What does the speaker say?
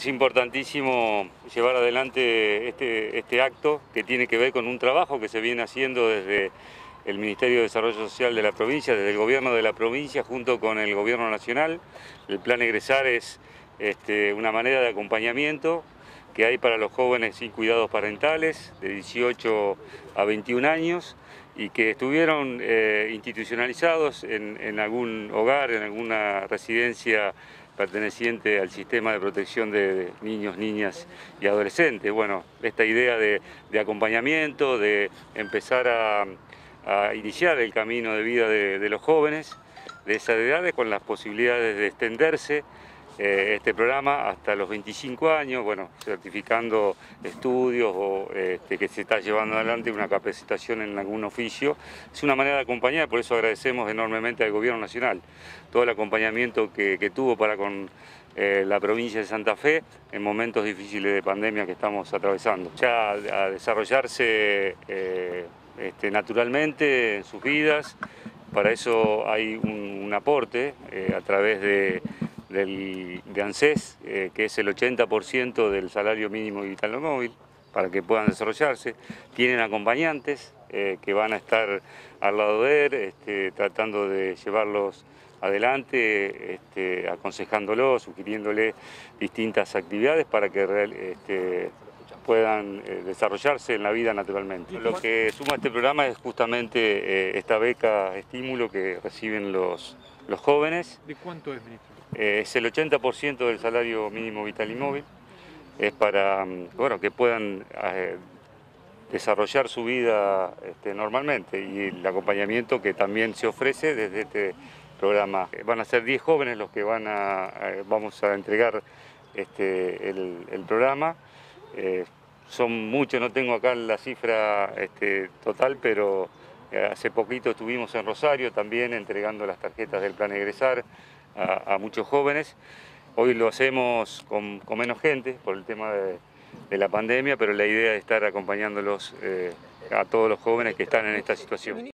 Es importantísimo llevar adelante este, este acto que tiene que ver con un trabajo que se viene haciendo desde el Ministerio de Desarrollo Social de la provincia, desde el gobierno de la provincia junto con el gobierno nacional. El plan egresar es este, una manera de acompañamiento que hay para los jóvenes sin cuidados parentales de 18 a 21 años y que estuvieron eh, institucionalizados en, algún hogar, en alguna residencia perteneciente al sistema de protección de niños, niñas y adolescentes. Bueno, esta idea de, acompañamiento, de empezar a, iniciar el camino de vida de, los jóvenes de esas edades con las posibilidades de extenderse eh, este programa hasta los 25 años, bueno, certificando estudios o este, que se está llevando adelante una capacitación en algún oficio. Es una manera de acompañar, por eso agradecemos enormemente al Gobierno Nacional todo el acompañamiento que, tuvo para con eh, la provincia de Santa Fe en momentos difíciles de pandemia que estamos atravesando. Ya a desarrollarse eh, este, naturalmente en sus vidas, para eso hay un aporte a través de del, de ANSES, eh, que es el 80% del salario mínimo vital móvil, para que puedan desarrollarse. Tienen acompañantes eh, que van a estar al lado de él, este, tratando de llevarlos adelante, este, aconsejándolos, sugiriéndole distintas actividades para que este, puedan eh, desarrollarse en la vida naturalmente. Lo que suma este programa es justamente esta beca estímulo que reciben los, los jóvenes. ¿De cuánto es, ministro? Eh, es el 80% del salario mínimo vital y móvil. Es para mm, bueno, que puedan eh, desarrollar su vida este, normalmente y el acompañamiento que también se ofrece desde este programa. Van a ser 10 jóvenes los que van a, vamos a entregar este, el, programa. Eh, son muchos, no tengo acá la cifra este, total, pero hace poquito estuvimos en Rosario también entregando las tarjetas del plan egresar a, muchos jóvenes. Hoy lo hacemos con, menos gente por el tema de, la pandemia, pero la idea es estar acompañándolos eh, a todos los jóvenes que están en esta situación.